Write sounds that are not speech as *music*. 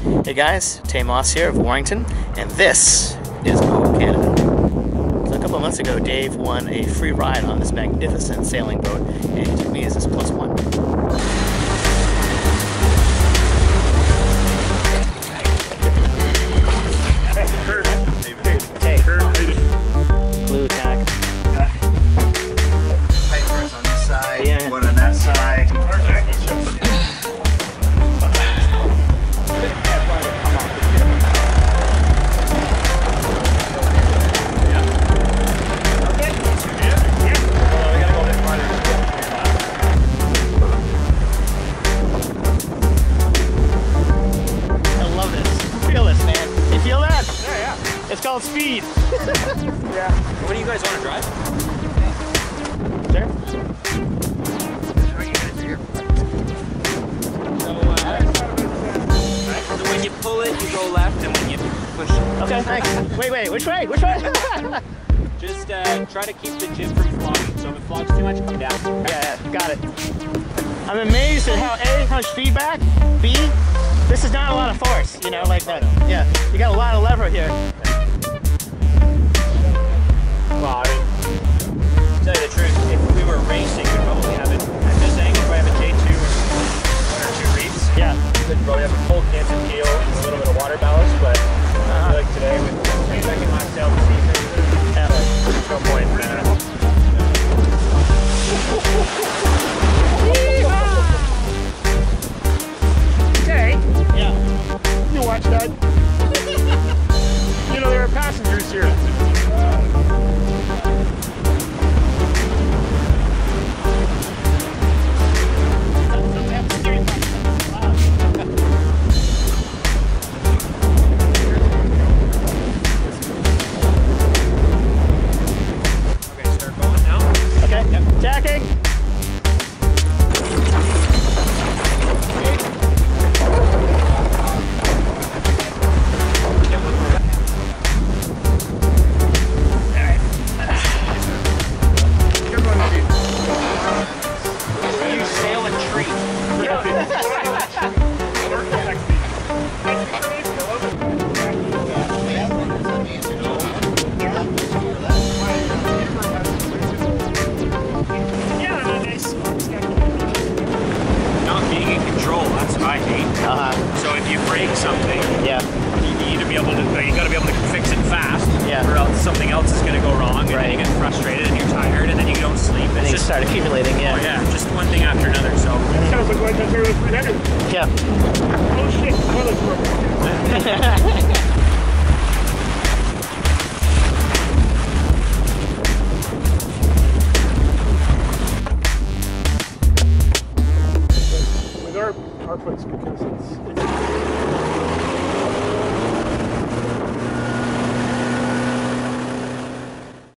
Hey guys, Tay Moss here of Warrington, and this is O Canada. So a couple months ago, Dave won a free ride on this magnificent sailing boat, and he took me as his plus one. *laughs* yeah. Speed. What do you guys want to drive? Sure. So when you pull it, you go left, and when you push it, Okay, thanks. Wait, wait, which way? Which way? *laughs* just uh, try to keep the jib from flogging. So if it flogs too much, come down. Yeah, yeah, got it. I'm amazed at how A, how much feedback, B, this is not a lot of force, you know, like that. Yeah, you got a lot of lever here. Well, I mean, to tell you the truth, if we were racing, we'd probably have it at this angle. We have a J2 and one or two reefs. Yeah. We'd probably have a full passengers here. I hate. Uh-huh. So if you break something, Yeah. you need to be able to, you gotta be able to fix it fast. Yeah. Or else something else is gonna go wrong and Right. then you get frustrated and you're tired and then you don't sleep. And It's you just, start accumulating, oh yeah. yeah, just one thing after another. So Sounds like one that's really. Yeah. Oh shit, toilet's *laughs* broken. Place, because